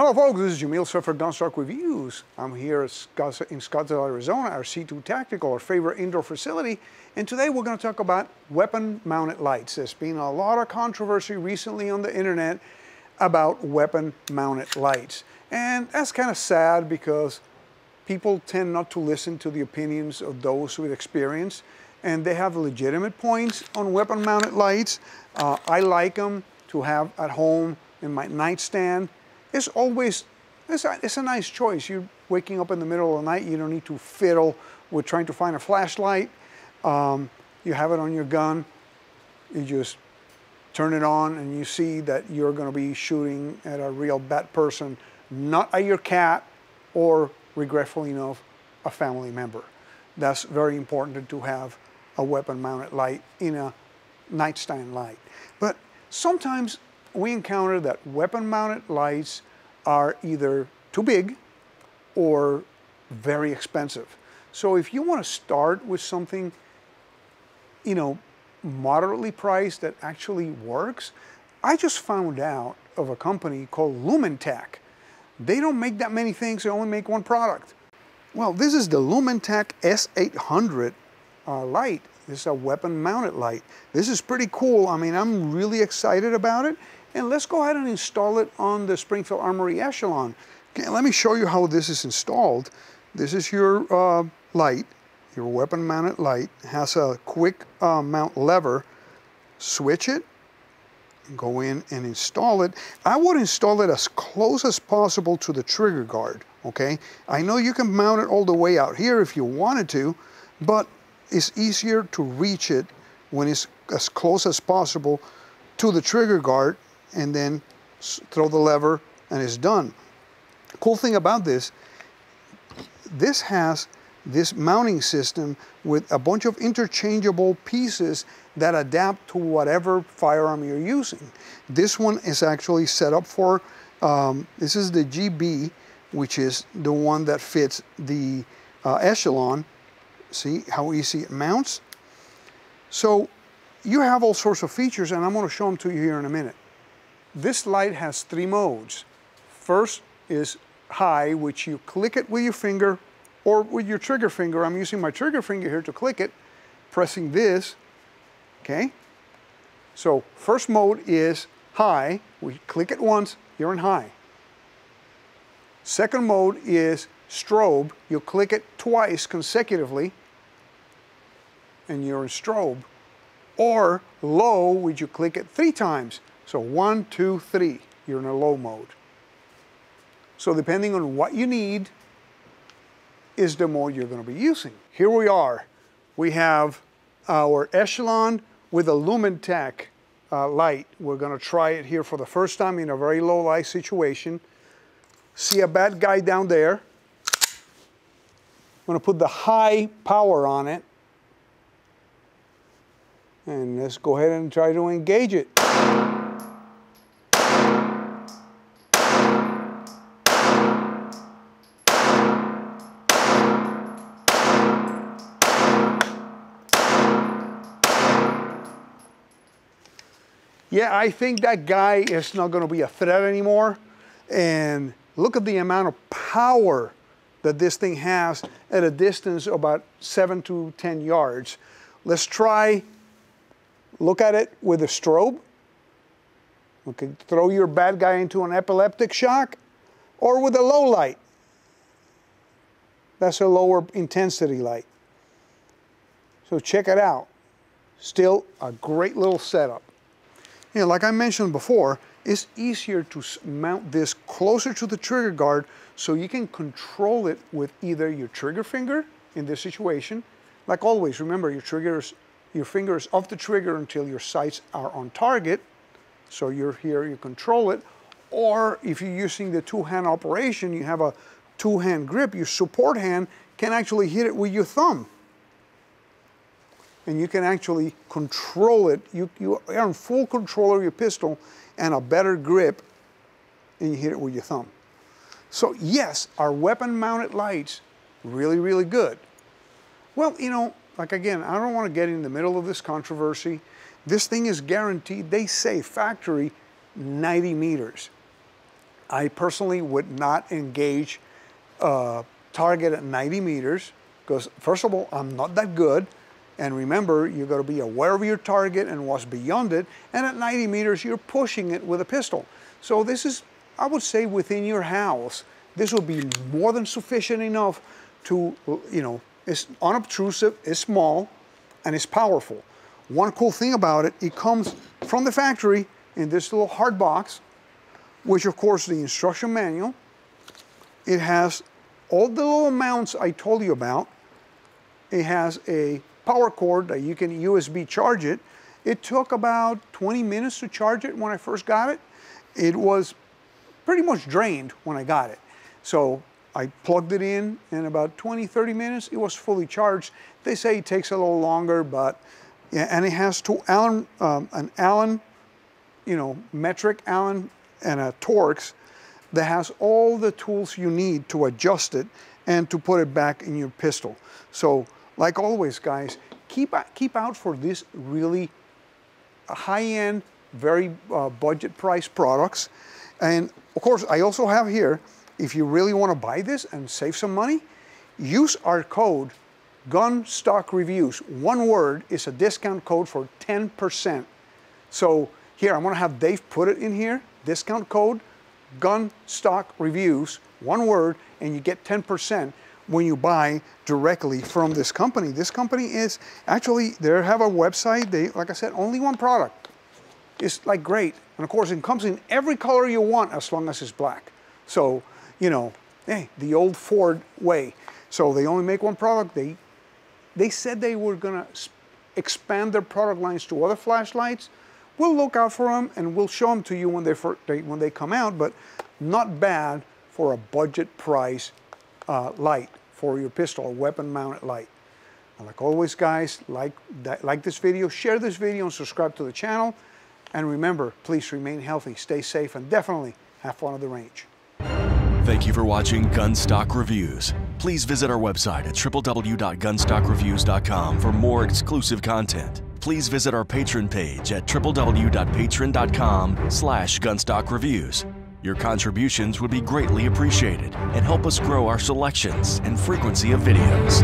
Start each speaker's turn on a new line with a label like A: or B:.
A: Hello folks, this is Jamil Suffer Gunstock Reviews. I'm here in Scottsdale, Arizona, our C2 Tactical, our favorite indoor facility, and today we're going to talk about weapon-mounted lights. There's been a lot of controversy recently on the internet about weapon-mounted lights. And that's kind of sad because people tend not to listen to the opinions of those with experience, and they have legitimate points on weapon-mounted lights. Uh, I like them to have at home in my nightstand it's always, it's a, it's a nice choice. You're waking up in the middle of the night, you don't need to fiddle with trying to find a flashlight. Um, you have it on your gun, you just turn it on and you see that you're gonna be shooting at a real bad person, not at your cat or, regretfully enough, a family member. That's very important to have a weapon mounted light in a nightstand light. But sometimes we encounter that weapon mounted lights are either too big or very expensive. So if you want to start with something, you know, moderately priced that actually works, I just found out of a company called LumenTac. They don't make that many things, they only make one product. Well, this is the LumenTac S800 uh, light. This is a weapon mounted light. This is pretty cool. I mean, I'm really excited about it. And let's go ahead and install it on the Springfield Armory Echelon. Okay, let me show you how this is installed. This is your uh, light, your weapon mounted light. It has a quick uh, mount lever. Switch it, go in and install it. I would install it as close as possible to the trigger guard, okay? I know you can mount it all the way out here if you wanted to, but it's easier to reach it when it's as close as possible to the trigger guard and then throw the lever and it's done. Cool thing about this, this has this mounting system with a bunch of interchangeable pieces that adapt to whatever firearm you're using. This one is actually set up for, um, this is the GB, which is the one that fits the uh, Echelon. See how easy it mounts? So you have all sorts of features and I'm going to show them to you here in a minute. This light has three modes. First is high, which you click it with your finger or with your trigger finger. I'm using my trigger finger here to click it, pressing this, okay? So first mode is high. We click it once, you're in high. Second mode is strobe. You click it twice consecutively and you're in strobe. Or low, which you click it three times. So one, two, three, you're in a low mode. So depending on what you need is the mode you're going to be using. Here we are. We have our Echelon with a LumenTac uh, light. We're going to try it here for the first time in a very low light situation. See a bad guy down there. I'm going to put the high power on it. And let's go ahead and try to engage it. Yeah, I think that guy is not going to be a threat anymore. And look at the amount of power that this thing has at a distance of about seven to 10 yards. Let's try, look at it with a strobe. Okay, throw your bad guy into an epileptic shock or with a low light. That's a lower intensity light. So check it out. Still a great little setup. You know, like I mentioned before, it's easier to mount this closer to the trigger guard so you can control it with either your trigger finger in this situation. Like always, remember your triggers, your finger is off the trigger until your sights are on target. So you're here, you control it. Or if you're using the two-hand operation, you have a two-hand grip, your support hand can actually hit it with your thumb and you can actually control it. You, you are in full control of your pistol and a better grip and you hit it with your thumb. So yes, our weapon mounted lights, really, really good. Well, you know, like again, I don't want to get in the middle of this controversy. This thing is guaranteed, they say factory, 90 meters. I personally would not engage a target at 90 meters because first of all, I'm not that good. And remember, you got to be aware of your target and what's beyond it. And at 90 meters, you're pushing it with a pistol. So this is, I would say, within your house. This will be more than sufficient enough to, you know, it's unobtrusive, it's small, and it's powerful. One cool thing about it, it comes from the factory in this little hard box, which of course the instruction manual. It has all the little mounts I told you about. It has a power cord that you can USB charge it. It took about 20 minutes to charge it when I first got it. It was pretty much drained when I got it. So I plugged it in in about 20, 30 minutes. It was fully charged. They say it takes a little longer, but yeah, and it has two Allen, um, an Allen, you know, metric Allen and a Torx that has all the tools you need to adjust it and to put it back in your pistol. So like always, guys, keep, keep out for these really high-end, very uh, budget price products. And of course, I also have here, if you really want to buy this and save some money, use our code Gun Stock Reviews. One word is a discount code for 10%. So here, I'm going to have Dave put it in here. Discount code Gun Stock Reviews, one word, and you get 10% when you buy directly from this company. This company is actually, they have a website. They, like I said, only one product. It's like great. And of course, it comes in every color you want as long as it's black. So, you know, hey, the old Ford way. So they only make one product. They, they said they were going to expand their product lines to other flashlights. We'll look out for them and we'll show them to you when they, when they come out, but not bad for a budget price uh, light for your pistol, a weapon mounted light. And like always guys, like, like this video, share this video and subscribe to the channel. And remember, please remain healthy, stay safe, and definitely have fun at the range.
B: Thank you for watching Gunstock Reviews. Please visit our website at www.gunstockreviews.com for more exclusive content. Please visit our Patreon page at www.patreon.com slash gunstockreviews. Your contributions would be greatly appreciated and help us grow our selections and frequency of videos.